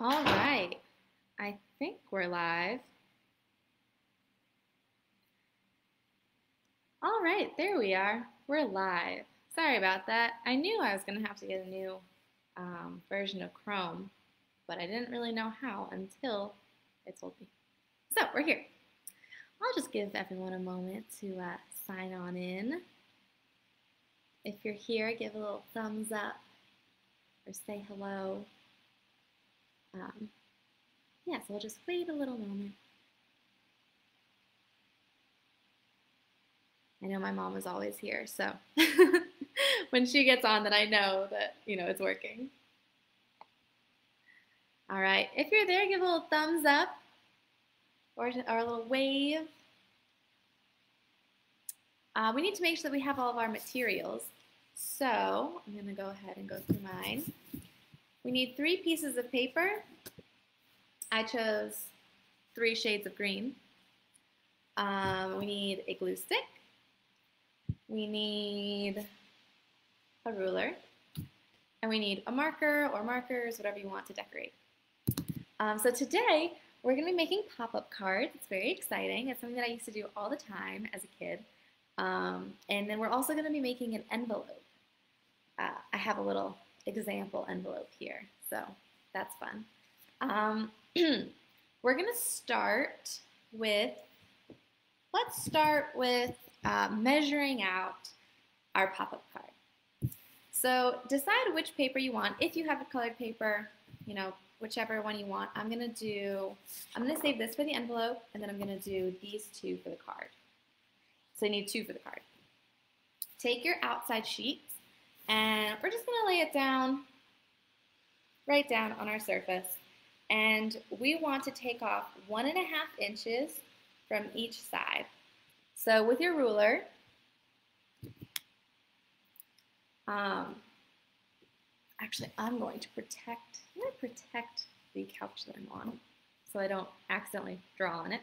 All right. I think we're live. All right, there we are. We're live. Sorry about that. I knew I was going to have to get a new um, version of Chrome, but I didn't really know how until it told me. So we're here. I'll just give everyone a moment to uh, sign on in. If you're here, give a little thumbs up or say hello. Um, yeah, so we'll just wait a little moment. I know my mom is always here, so when she gets on, then I know that, you know, it's working. All right, if you're there, give a little thumbs up or, or a little wave. Uh, we need to make sure that we have all of our materials. So I'm going to go ahead and go through mine. We need three pieces of paper. I chose three shades of green. Um, we need a glue stick. We need a ruler. And we need a marker or markers, whatever you want to decorate. Um, so today, we're going to be making pop-up cards. It's very exciting. It's something that I used to do all the time as a kid. Um, and then we're also going to be making an envelope. Uh, I have a little example envelope here. So that's fun. Um, we're going to start with, let's start with uh, measuring out our pop-up card. So decide which paper you want. If you have a colored paper, you know, whichever one you want. I'm going to do, I'm going to save this for the envelope, and then I'm going to do these two for the card. So I need two for the card. Take your outside sheet and we're just going to lay it down, right down on our surface. And we want to take off one and a half inches from each side. So with your ruler, um, actually I'm going to protect, I'm going to protect the couch that I'm on so I don't accidentally draw on it.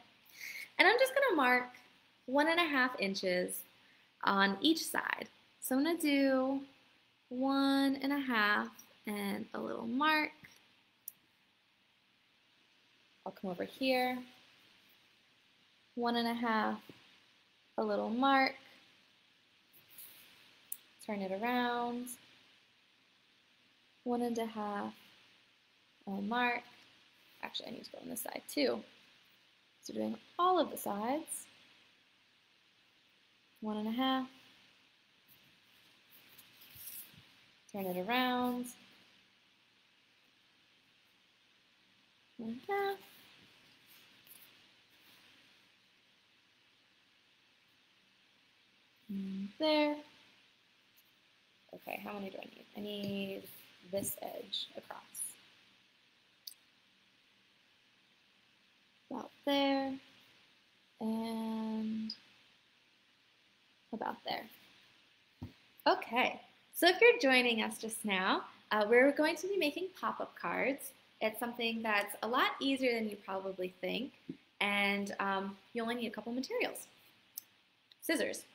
And I'm just going to mark one and a half inches on each side. So I'm going to do one and a half and a little mark. I'll come over here, one and a half, a little mark, turn it around, one and a half, a mark. Actually, I need to go on this side too. So doing all of the sides, one and a half, Turn it around. Half. Mm, there. Okay, how many do I need? I need this edge across. About there. And about there. Okay. So if you're joining us just now, uh, we're going to be making pop-up cards. It's something that's a lot easier than you probably think, and um, you only need a couple materials. Scissors.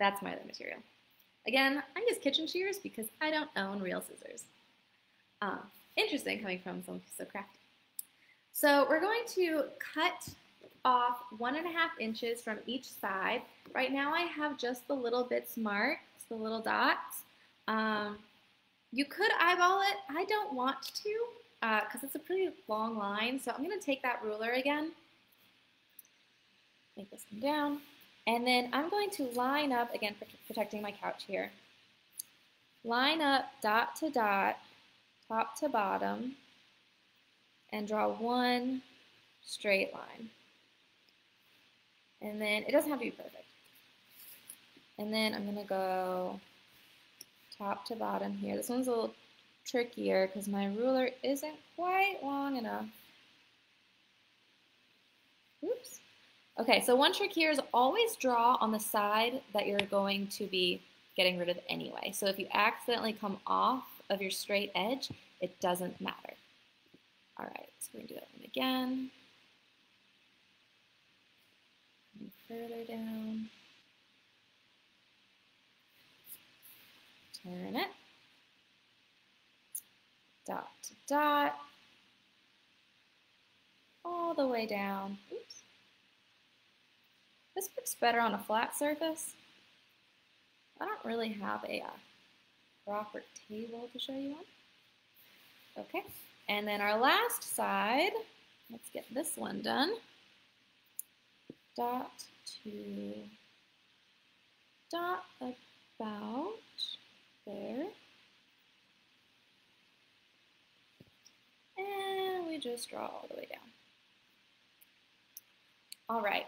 That's my other material. Again, I use kitchen shears because I don't own real scissors. Uh, interesting coming from someone who's so crafty. So we're going to cut off one and a half inches from each side. Right now I have just the little bits marked the little dots. Um, you could eyeball it. I don't want to because uh, it's a pretty long line. So I'm going to take that ruler again, make this come down, and then I'm going to line up, again, protecting my couch here, line up dot to dot, top to bottom, and draw one straight line. And then it doesn't have to be perfect. And then I'm going to go top to bottom here. This one's a little trickier because my ruler isn't quite long enough. Oops. Okay, so one trick here is always draw on the side that you're going to be getting rid of anyway. So if you accidentally come off of your straight edge, it doesn't matter. All right, so we're gonna do that one again. And further down. Turn it, dot to dot, all the way down. Oops. This works better on a flat surface. I don't really have a uh, proper table to show you on. Okay, and then our last side, let's get this one done. Dot to dot about there. And we just draw all the way down. All right.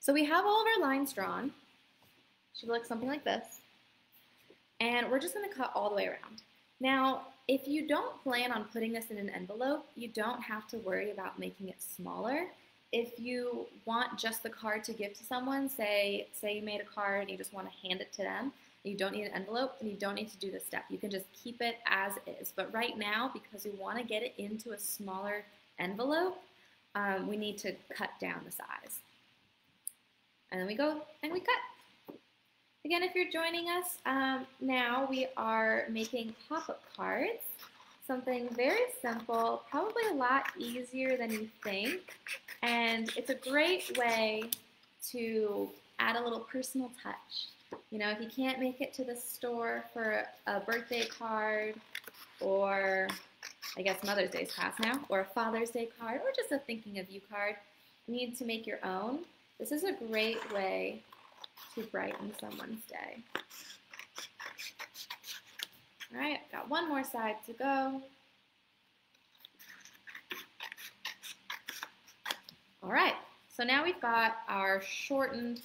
So we have all of our lines drawn. Should look something like this. And we're just gonna cut all the way around. Now, if you don't plan on putting this in an envelope, you don't have to worry about making it smaller. If you want just the card to give to someone, say, say you made a card and you just wanna hand it to them, you don't need an envelope, and you don't need to do this step. You can just keep it as is. But right now, because we want to get it into a smaller envelope, um, we need to cut down the size. And then we go and we cut. Again, if you're joining us um, now, we are making pop-up cards. Something very simple, probably a lot easier than you think. And it's a great way to add a little personal touch you know, if you can't make it to the store for a birthday card or I guess Mother's Day's passed now, or a Father's Day card, or just a thinking of you card, you need to make your own. This is a great way to brighten someone's day. All right, got one more side to go. All right, so now we've got our shortened.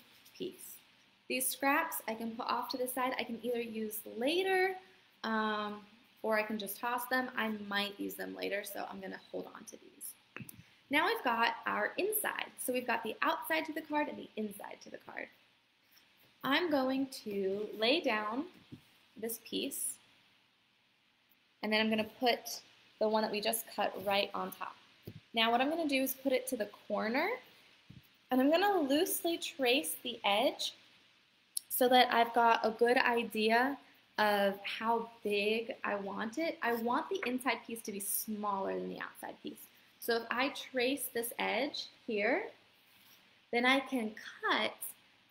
These scraps I can put off to the side. I can either use later um, or I can just toss them. I might use them later, so I'm going to hold on to these. Now we've got our inside. So we've got the outside to the card and the inside to the card. I'm going to lay down this piece, and then I'm going to put the one that we just cut right on top. Now what I'm going to do is put it to the corner, and I'm going to loosely trace the edge so that I've got a good idea of how big I want it. I want the inside piece to be smaller than the outside piece. So if I trace this edge here, then I can cut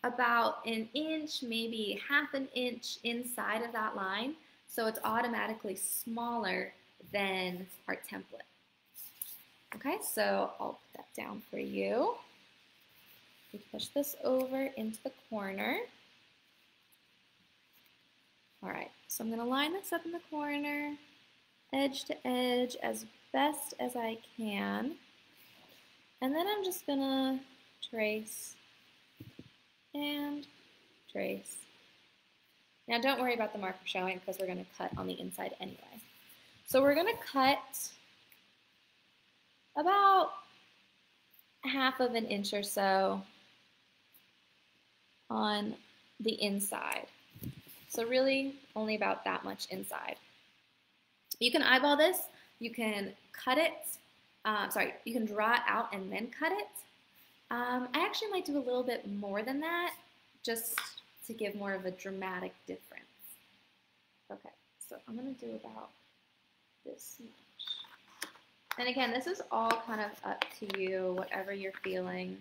about an inch, maybe half an inch inside of that line. So it's automatically smaller than our template. Okay, so I'll put that down for you. We push this over into the corner. All right, so I'm gonna line this up in the corner, edge to edge as best as I can. And then I'm just gonna trace and trace. Now don't worry about the marker showing because we're gonna cut on the inside anyway. So we're gonna cut about half of an inch or so on the inside. So really only about that much inside. You can eyeball this, you can cut it, uh, sorry, you can draw it out and then cut it. Um, I actually might do a little bit more than that, just to give more of a dramatic difference. Okay, so I'm gonna do about this much. And again, this is all kind of up to you, whatever you're feeling.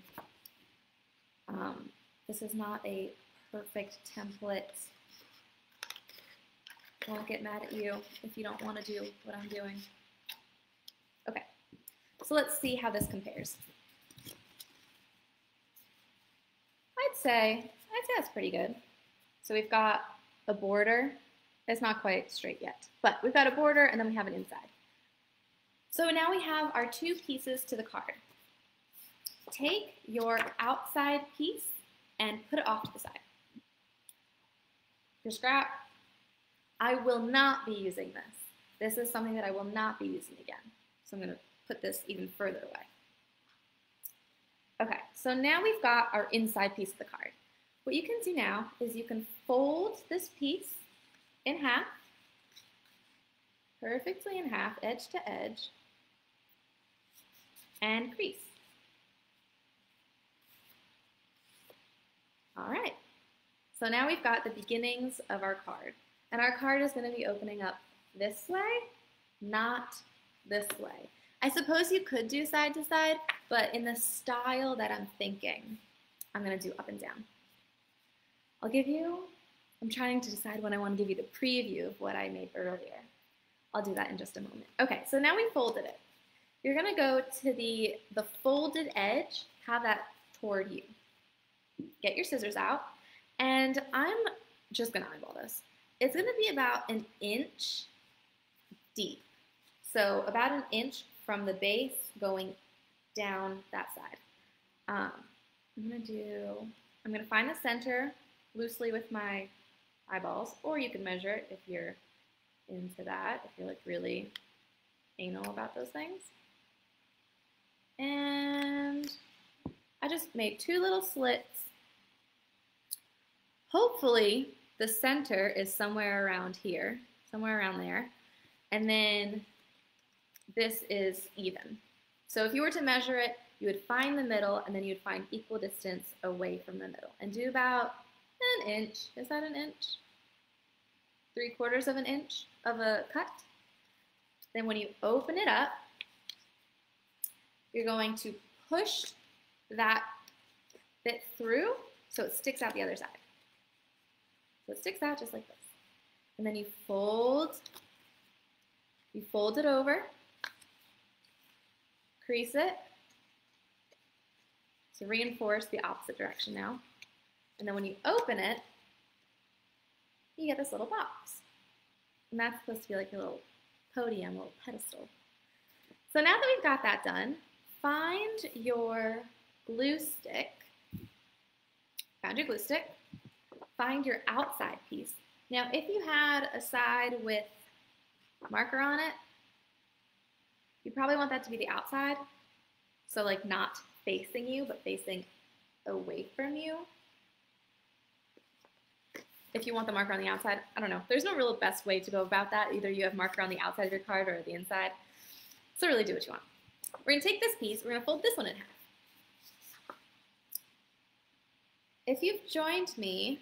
Um, this is not a perfect template won't get mad at you if you don't want to do what I'm doing. Okay, so let's see how this compares. I'd say, I'd say that's pretty good. So we've got a border. It's not quite straight yet, but we've got a border and then we have an inside. So now we have our two pieces to the card. Take your outside piece and put it off to the side. Your scrap, I will not be using this. This is something that I will not be using again. So I'm going to put this even further away. Okay, so now we've got our inside piece of the card. What you can do now is you can fold this piece in half, perfectly in half, edge to edge, and crease. All right, so now we've got the beginnings of our card. And our card is going to be opening up this way, not this way. I suppose you could do side to side, but in the style that I'm thinking, I'm gonna do up and down. I'll give you, I'm trying to decide when I wanna give you the preview of what I made earlier. I'll do that in just a moment. Okay, so now we folded it. You're gonna go to the, the folded edge, have that toward you. Get your scissors out, and I'm just gonna eyeball this. It's gonna be about an inch deep. So about an inch from the base going down that side. Um, I'm gonna do, I'm gonna find the center loosely with my eyeballs, or you can measure it if you're into that, if you're like really anal about those things. And I just made two little slits. Hopefully the center is somewhere around here, somewhere around there. And then this is even. So if you were to measure it, you would find the middle and then you'd find equal distance away from the middle and do about an inch. Is that an inch? Three quarters of an inch of a cut. Then when you open it up, you're going to push that bit through so it sticks out the other side. So it sticks out just like this. And then you fold, you fold it over, crease it to reinforce the opposite direction now. And then when you open it, you get this little box. And that's supposed to be like a little podium, a little pedestal. So now that we've got that done, find your glue stick, found your glue stick, find your outside piece. Now, if you had a side with marker on it, you probably want that to be the outside. So like not facing you, but facing away from you. If you want the marker on the outside, I don't know. There's no real best way to go about that. Either you have marker on the outside of your card or the inside. So really do what you want. We're gonna take this piece, we're gonna fold this one in half. If you've joined me,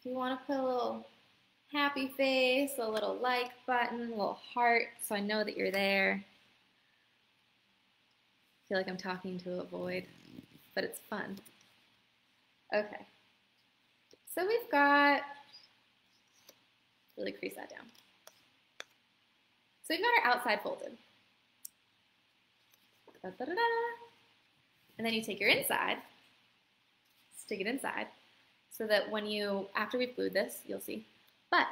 if you wanna put a little happy face, a little like button, a little heart, so I know that you're there. I feel like I'm talking to a void, but it's fun. Okay. So we've got, really crease that down. So we've got our outside folded. Da, da, da, and then you take your inside, stick it inside, so that when you, after we've glued this, you'll see, but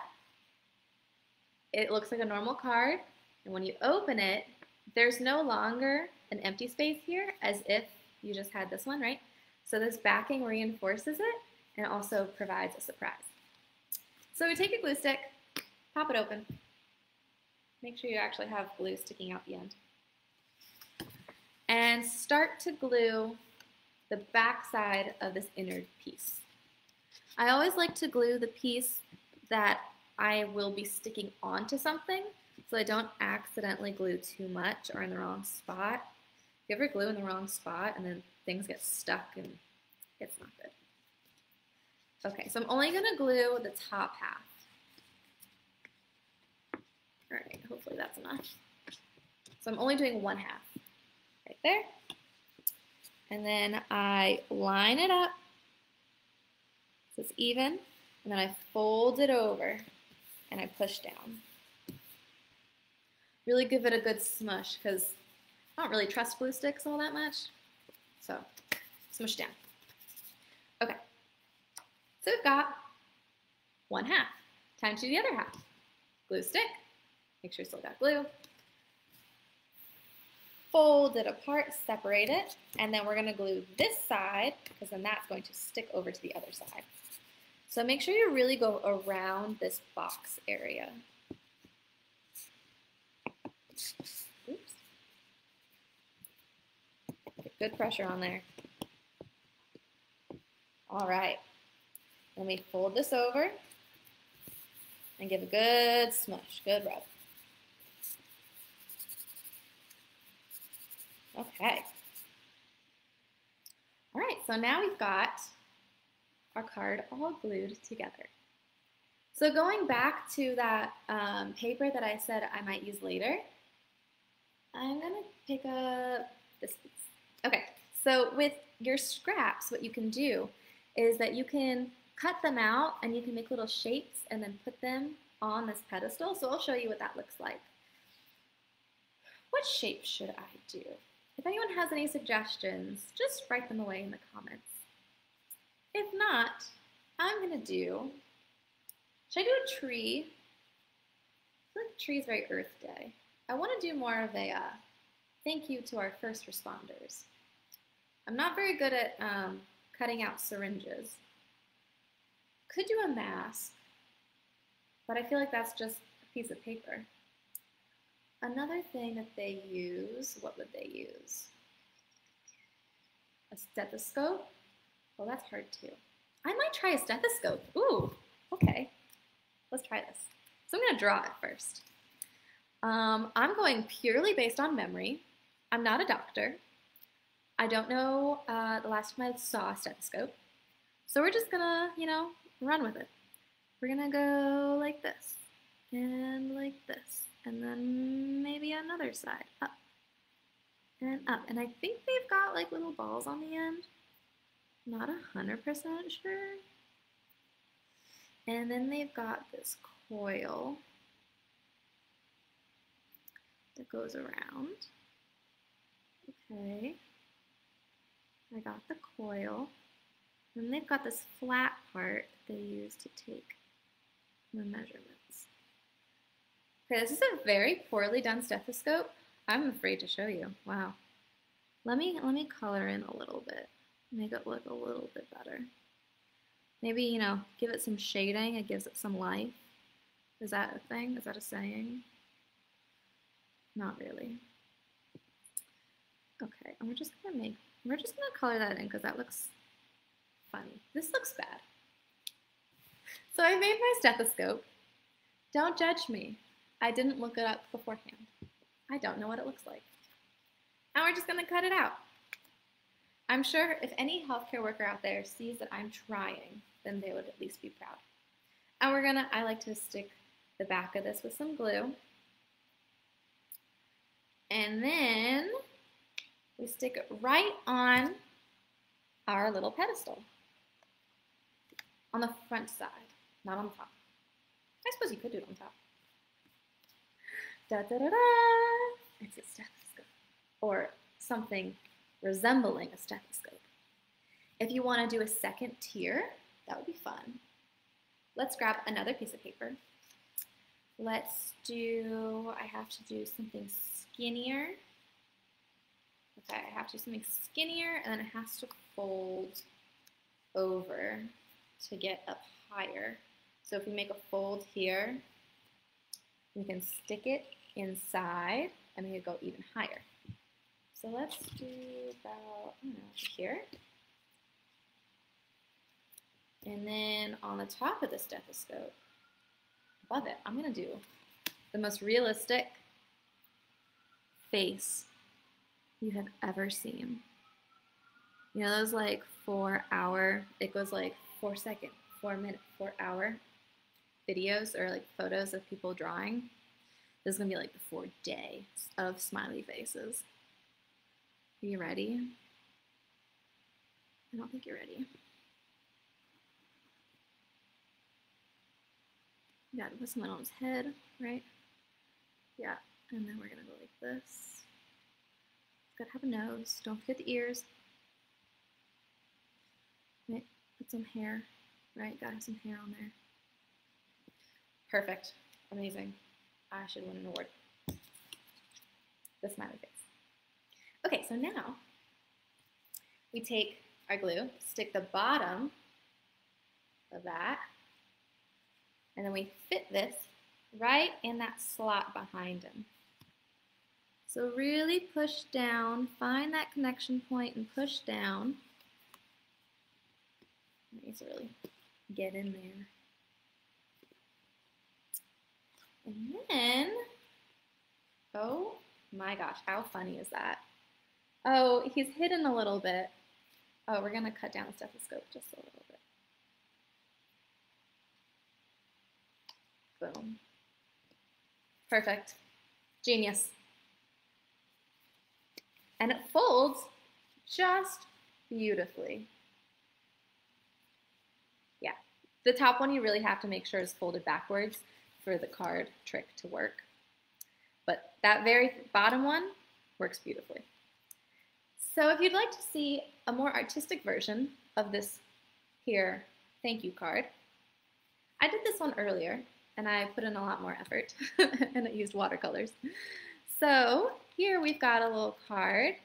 it looks like a normal card, and when you open it, there's no longer an empty space here as if you just had this one, right? So this backing reinforces it and also provides a surprise. So we take a glue stick, pop it open, make sure you actually have glue sticking out the end and start to glue the back side of this inner piece. I always like to glue the piece that I will be sticking onto something so I don't accidentally glue too much or in the wrong spot. If you ever glue in the wrong spot and then things get stuck and it's not good. Okay, so I'm only gonna glue the top half. All right, hopefully that's enough. So I'm only doing one half right there. And then I line it up so it's even, and then I fold it over and I push down. Really give it a good smush because I don't really trust glue sticks all that much. So smush down. Okay, so we've got one half. Time to do the other half. Glue stick, make sure you still got glue, fold it apart, separate it, and then we're going to glue this side because then that's going to stick over to the other side. So make sure you really go around this box area. Oops. Good pressure on there. All right. Let me fold this over and give a good smush, good rub. Okay. All right, so now we've got card all glued together. So going back to that um, paper that I said I might use later, I'm gonna pick up this piece. Okay, so with your scraps, what you can do is that you can cut them out and you can make little shapes and then put them on this pedestal. So I'll show you what that looks like. What shape should I do? If anyone has any suggestions, just write them away in the comments. If not, I'm gonna do, should I do a tree? I feel like tree is very Earth Day. I wanna do more of a uh, thank you to our first responders. I'm not very good at um, cutting out syringes. Could do a mask, but I feel like that's just a piece of paper. Another thing that they use, what would they use? A stethoscope? Well, that's hard too. I might try a stethoscope. Ooh, okay. Let's try this. So I'm gonna draw it first. Um, I'm going purely based on memory. I'm not a doctor. I don't know uh, the last time I saw a stethoscope. So we're just gonna, you know, run with it. We're gonna go like this, and like this, and then maybe another side, up, and up. And I think they've got like little balls on the end. Not a hundred percent sure. And then they've got this coil that goes around. Okay. I got the coil. And they've got this flat part they use to take the measurements. Okay, this is a very poorly done stethoscope. I'm afraid to show you. Wow. Let me let me color in a little bit. Make it look a little bit better. Maybe, you know, give it some shading. It gives it some life. Is that a thing? Is that a saying? Not really. Okay, and we're just gonna make, we're just gonna color that in because that looks funny. This looks bad. So I made my stethoscope. Don't judge me. I didn't look it up beforehand. I don't know what it looks like. And we're just gonna cut it out. I'm sure if any healthcare worker out there sees that I'm trying, then they would at least be proud. And we're gonna, I like to stick the back of this with some glue. And then we stick it right on our little pedestal on the front side, not on top. I suppose you could do it on top. Da da da da! It's a stethoscope or something resembling a stethoscope. If you want to do a second tier, that would be fun. Let's grab another piece of paper. Let's do, I have to do something skinnier. Okay, I have to do something skinnier and then it has to fold over to get up higher. So if we make a fold here, we can stick it inside and we can go even higher. So let's do about, here. And then on the top of the stethoscope, above it, I'm gonna do the most realistic face you have ever seen. You know those like four hour, it goes like four second, four minute, four hour videos or like photos of people drawing. This is gonna be like the four day of smiley faces. Are you ready? I don't think you're ready. You gotta put something on his head, right? Yeah, and then we're gonna go like this. Gotta have a nose. Don't forget the ears. Right, put some hair, right? Gotta have some hair on there. Perfect. Amazing. I should win an award. The smiley face. Okay, so now we take our glue, stick the bottom of that, and then we fit this right in that slot behind him. So really push down, find that connection point and push down. It needs to really get in there. And then, oh my gosh, how funny is that? Oh, he's hidden a little bit. Oh, we're gonna cut down the stethoscope just a little bit. Boom. Perfect. Genius. And it folds just beautifully. Yeah, the top one you really have to make sure is folded backwards for the card trick to work. But that very bottom one works beautifully. So if you'd like to see a more artistic version of this here thank you card, I did this one earlier and I put in a lot more effort and it used watercolors. So here we've got a little card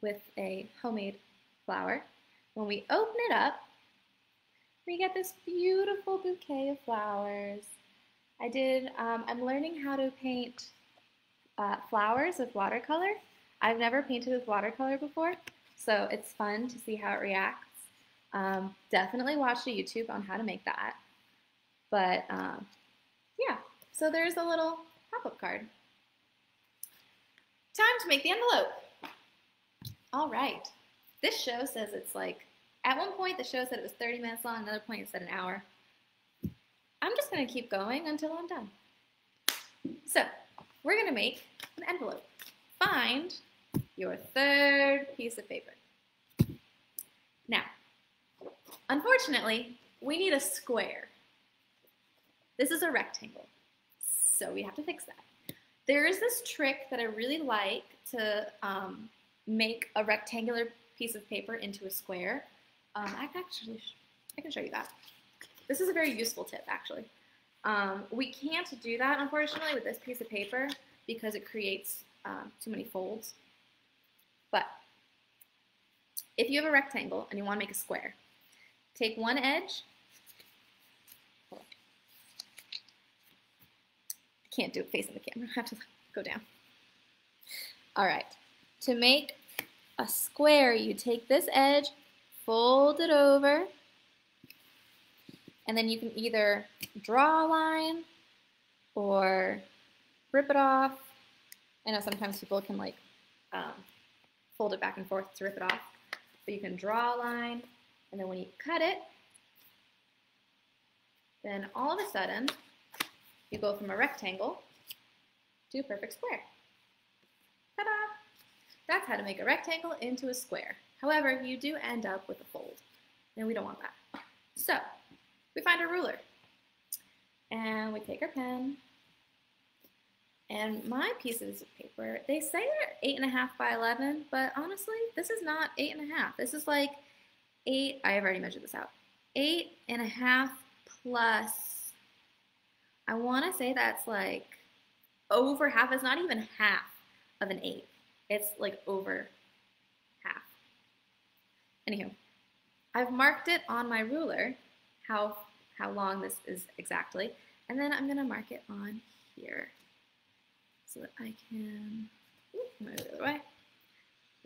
with a homemade flower. When we open it up, we get this beautiful bouquet of flowers. I did, um, I'm learning how to paint uh, flowers with watercolor. I've never painted with watercolor before, so it's fun to see how it reacts. Um, definitely watch the YouTube on how to make that. But um, yeah, so there's a little pop-up card. Time to make the envelope. All right. This show says it's like, at one point the show said it was 30 minutes long, another point it said an hour. I'm just gonna keep going until I'm done. So, we're gonna make an envelope. Find your third piece of paper. Now, unfortunately, we need a square. This is a rectangle, so we have to fix that. There is this trick that I really like to um, make a rectangular piece of paper into a square. Um, I can actually, I can show you that. This is a very useful tip, actually. Um, we can't do that, unfortunately, with this piece of paper because it creates um, too many folds. But if you have a rectangle and you want to make a square, take one edge. I can't do it facing the camera. I have to go down. All right. To make a square, you take this edge, fold it over, and then you can either draw a line or rip it off. I know sometimes people can like um, fold it back and forth to rip it off. But you can draw a line, and then when you cut it, then all of a sudden, you go from a rectangle to a perfect square. Ta-da! That's how to make a rectangle into a square. However, you do end up with a fold, and we don't want that. So, we find our ruler, and we take our pen, and my pieces of paper, they say they're eight and a half by 11, but honestly, this is not eight and a half. This is like eight, I have already measured this out, eight and a half plus, I want to say that's like over half. It's not even half of an eight. It's like over half. Anywho, I've marked it on my ruler, how, how long this is exactly, and then I'm to mark it on here so that I can move the other way.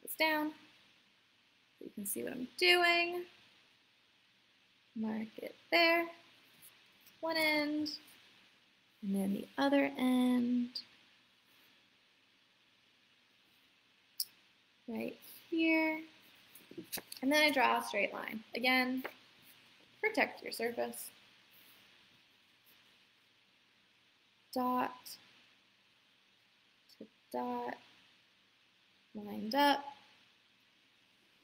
This down so you can see what I'm doing. Mark it there, one end, and then the other end. Right here. And then I draw a straight line. Again, protect your surface. Dot dot, lined up,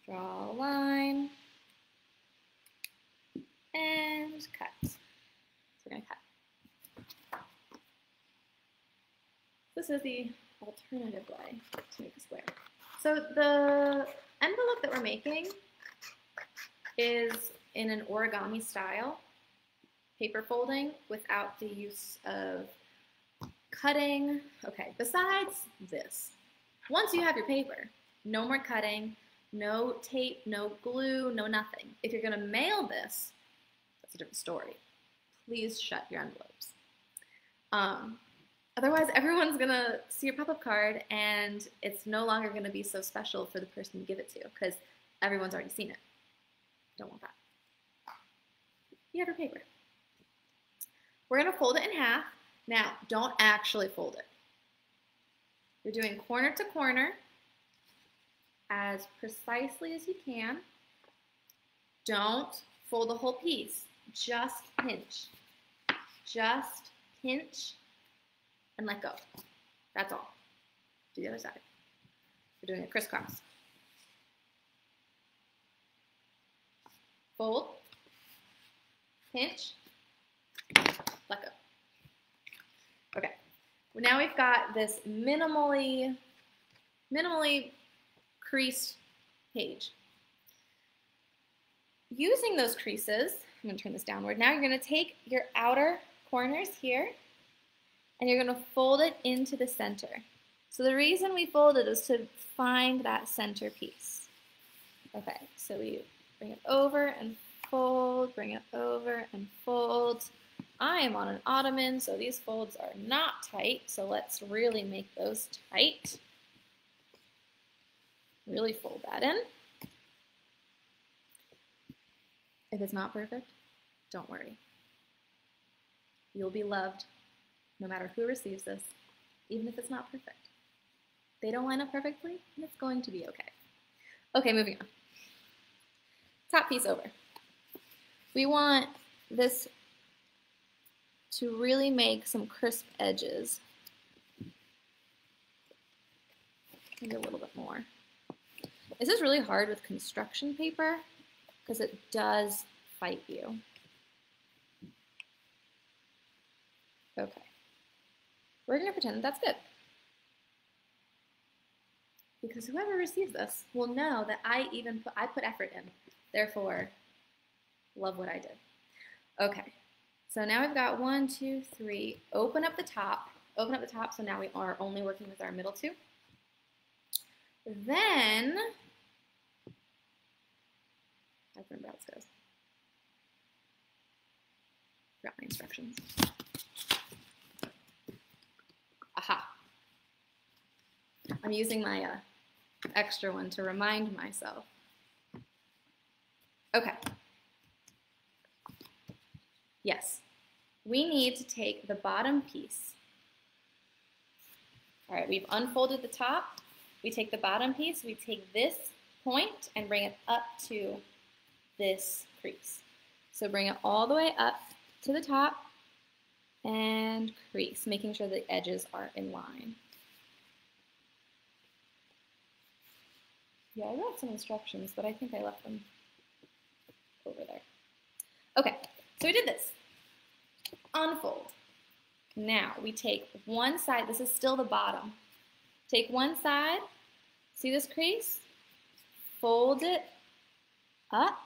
draw a line, and cut. So we're going to cut. This is the alternative way to make a square. So the envelope that we're making is in an origami style, paper folding without the use of cutting. Okay, besides this, once you have your paper, no more cutting, no tape, no glue, no nothing. If you're gonna mail this, that's a different story. Please shut your envelopes. Um, otherwise, everyone's gonna see your pop-up card and it's no longer gonna be so special for the person you give it to because everyone's already seen it. Don't want that. You have your paper. We're gonna fold it in half now, don't actually fold it. You're doing corner to corner as precisely as you can. Don't fold the whole piece. Just pinch. Just pinch and let go. That's all. Do the other side. We're doing a crisscross. Fold, pinch, let go. Okay, well, now we've got this minimally, minimally creased page. Using those creases, I'm gonna turn this downward. Now you're gonna take your outer corners here and you're gonna fold it into the center. So the reason we fold it is to find that center piece. Okay, so we bring it over and fold, bring it over and fold. I am on an ottoman, so these folds are not tight, so let's really make those tight. Really fold that in. If it's not perfect, don't worry. You'll be loved no matter who receives this, even if it's not perfect. They don't line up perfectly, and it's going to be okay. Okay, moving on. Top piece over. We want this to really make some crisp edges. Maybe a little bit more. This is really hard with construction paper because it does fight you. Okay. We're going to pretend that that's good. Because whoever receives this will know that I even put, I put effort in. Therefore, love what I did. Okay, so now we've got one, two, three. Open up the top. Open up the top, so now we are only working with our middle two. Then, I remember how this goes. Forgot my instructions. Aha. I'm using my uh, extra one to remind myself. Okay. Yes, we need to take the bottom piece. All right, we've unfolded the top. We take the bottom piece, we take this point and bring it up to this crease. So bring it all the way up to the top and crease, making sure the edges are in line. Yeah, I wrote some instructions, but I think I left them over there. Okay, so we did this. Unfold. Now we take one side, this is still the bottom. Take one side, see this crease? Fold it up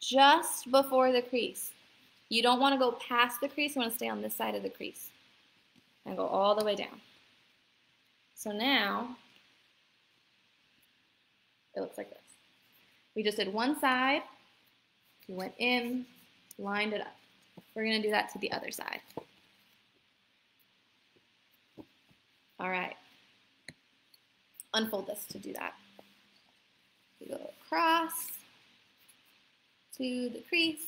just before the crease. You don't want to go past the crease, you want to stay on this side of the crease. And go all the way down. So now, it looks like this. We just did one side, we went in, lined it up. We're going to do that to the other side. All right. Unfold this to do that. We go across to the crease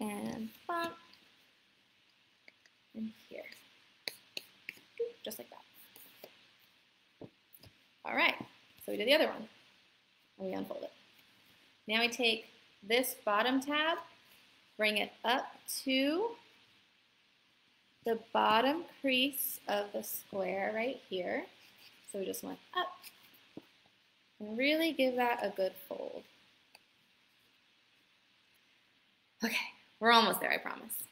and bump and here. Just like that. All right, so we did the other one and we unfold it. Now we take this bottom tab, bring it up to the bottom crease of the square right here. So we just went up and really give that a good fold. Okay, we're almost there, I promise.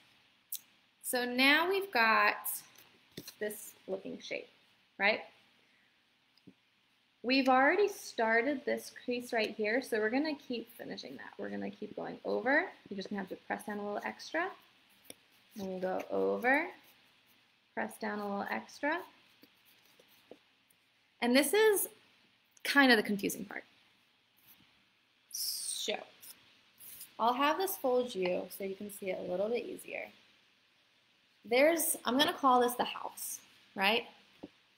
So now we've got this looking shape, right? We've already started this crease right here, so we're gonna keep finishing that. We're gonna keep going over. You're just gonna have to press down a little extra. And go over, press down a little extra. And this is kind of the confusing part. So, I'll have this fold you so you can see it a little bit easier. There's, I'm gonna call this the house, right?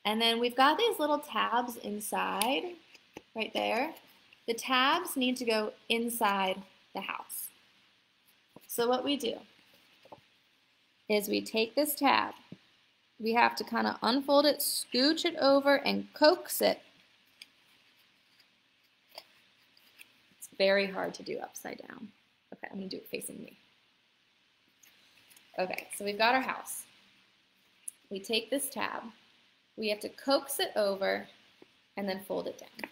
And then we've got these little tabs inside, right there. The tabs need to go inside the house. So what we do is we take this tab, we have to kind of unfold it, scooch it over, and coax it. It's very hard to do upside down. Okay, I'm gonna do it facing me. Okay, so we've got our house. We take this tab, we have to coax it over and then fold it down.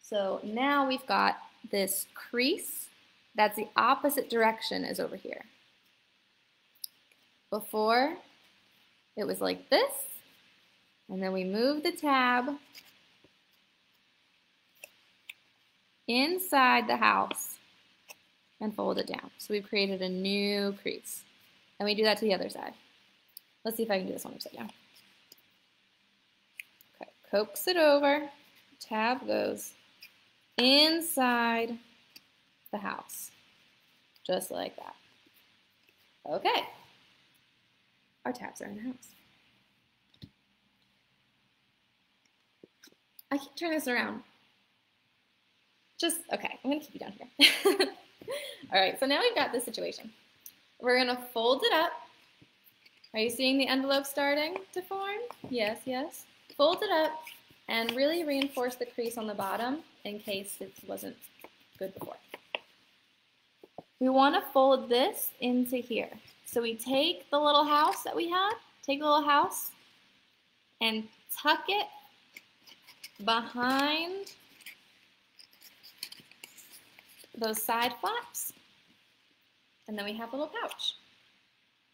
So now we've got this crease that's the opposite direction as over here. Before, it was like this, and then we move the tab inside the house and fold it down. So we've created a new crease. And we do that to the other side. Let's see if I can do this one upside down. Okay, coax it over, tab goes inside the house, just like that. Okay, our tabs are in the house. I keep turning this around. Just, okay, I'm gonna keep you down here. All right, so now we've got this situation. We're gonna fold it up. Are you seeing the envelope starting to form? Yes, yes. Fold it up and really reinforce the crease on the bottom in case it wasn't good before. We wanna fold this into here. So we take the little house that we had, take the little house, and tuck it behind those side flaps. And then we have a little pouch.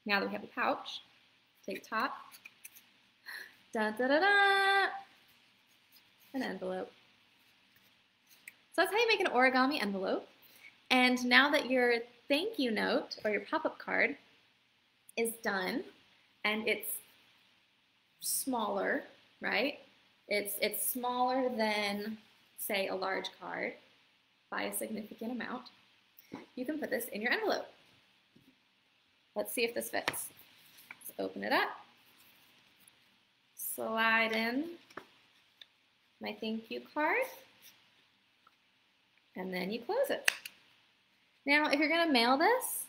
Now that we have a pouch, take top, da da da da, an envelope. So that's how you make an origami envelope. And now that your thank you note or your pop-up card is done and it's smaller, right? It's, it's smaller than, say, a large card by a significant amount. You can put this in your envelope. Let's see if this fits. Let's open it up. Slide in my thank you card. And then you close it. Now, if you're going to mail this,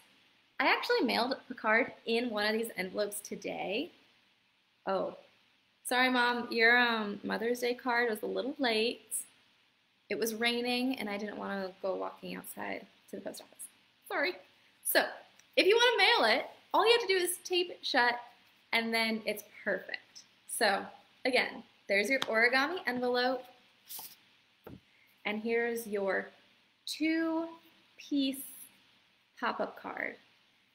I actually mailed a card in one of these envelopes today. Oh, sorry, Mom. Your um, Mother's Day card was a little late. It was raining, and I didn't want to go walking outside to the post office. Sorry. So, if you want to mail it, all you have to do is tape it shut, and then it's perfect. So, again, there's your origami envelope, and here's your two-piece pop-up card.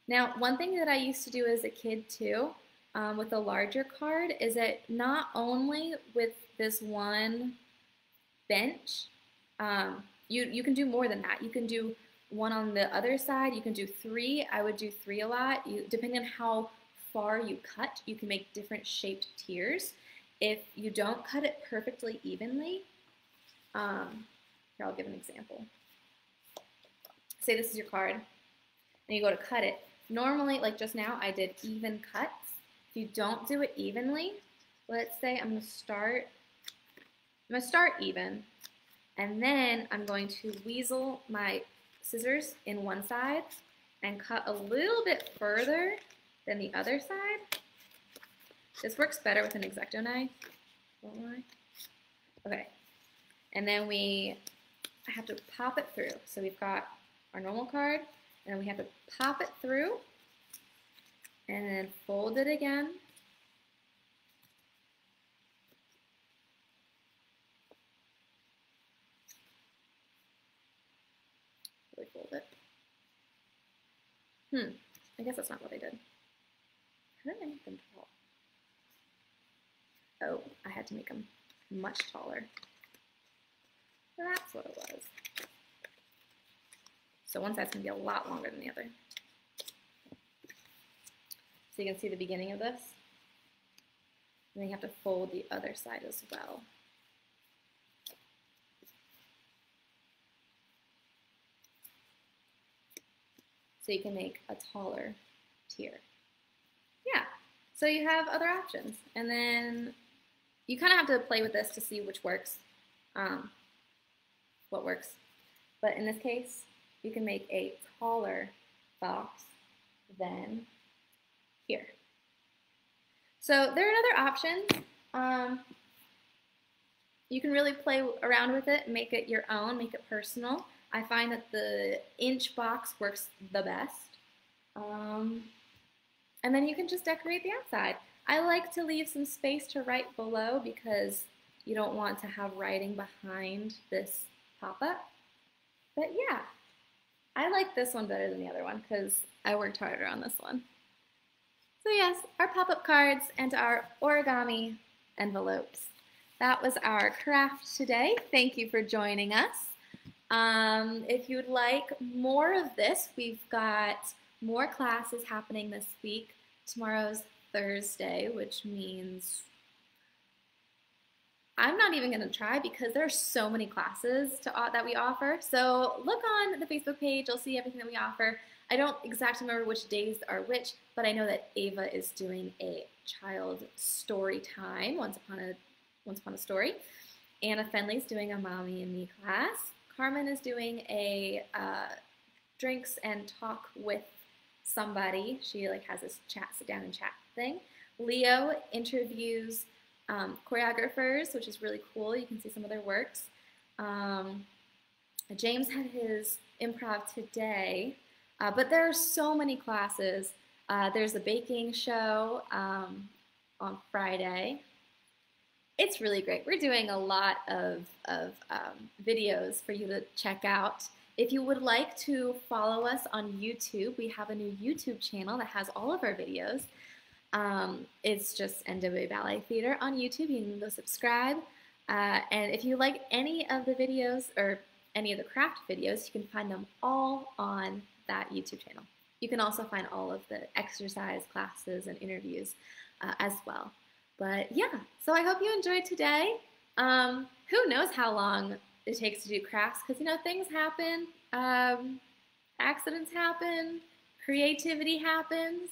Now, one thing that I used to do as a kid too, um, with a larger card, is that not only with this one bench, um, you, you can do more than that. You can do one on the other side. You can do three. I would do three a lot. You, depending on how far you cut, you can make different shaped tiers. If you don't cut it perfectly evenly, um, here I'll give an example. Say this is your card, and you go to cut it. Normally, like just now, I did even cuts. If you don't do it evenly, let's say I'm gonna start, I'm gonna start even, and then I'm going to weasel my scissors in one side and cut a little bit further than the other side. This works better with an X-Acto knife. Okay, and then we have to pop it through. So we've got our normal card, and we have to pop it through and then fold it again. Really fold it. Hmm, I guess that's not what I did. How did I make them tall? Oh, I had to make them much taller. That's what it was. So one side's to be a lot longer than the other. So you can see the beginning of this. And then you have to fold the other side as well. So you can make a taller tier. Yeah, so you have other options. And then you kind of have to play with this to see which works, um, what works. But in this case, you can make a taller box than here. So there are other options. Um, you can really play around with it, make it your own, make it personal. I find that the inch box works the best. Um, And then you can just decorate the outside. I like to leave some space to write below because you don't want to have writing behind this pop-up. But yeah, I like this one better than the other one because I worked harder on this one. So yes, our pop-up cards and our origami envelopes. That was our craft today. Thank you for joining us. Um, if you'd like more of this, we've got more classes happening this week. Tomorrow's Thursday, which means I'm not even going to try because there are so many classes to, uh, that we offer. So look on the Facebook page. You'll see everything that we offer. I don't exactly remember which days are which, but I know that Ava is doing a child story time, Once Upon a, Once Upon a Story. Anna Fenley's doing a Mommy and Me class. Carmen is doing a uh, drinks and talk with somebody. She like has this chat, sit down and chat thing. Leo interviews um, choreographers, which is really cool. You can see some of their works. Um, James had his improv today, uh, but there are so many classes. Uh, there's a baking show um, on Friday. It's really great. We're doing a lot of, of um, videos for you to check out. If you would like to follow us on YouTube, we have a new YouTube channel that has all of our videos. Um, it's just NWA Ballet Theatre on YouTube. You can go subscribe. Uh, and if you like any of the videos or any of the craft videos, you can find them all on that YouTube channel. You can also find all of the exercise classes and interviews uh, as well. But yeah, so I hope you enjoyed today. Um, who knows how long it takes to do crafts because you know things happen, um, accidents happen, creativity happens.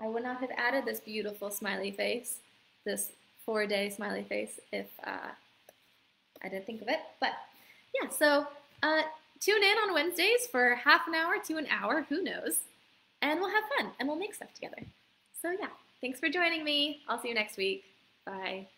I would not have added this beautiful smiley face, this four day smiley face, if uh, I didn't think of it. But yeah, so uh, tune in on Wednesdays for half an hour to an hour, who knows, and we'll have fun and we'll make stuff together. So yeah, thanks for joining me. I'll see you next week. Bye.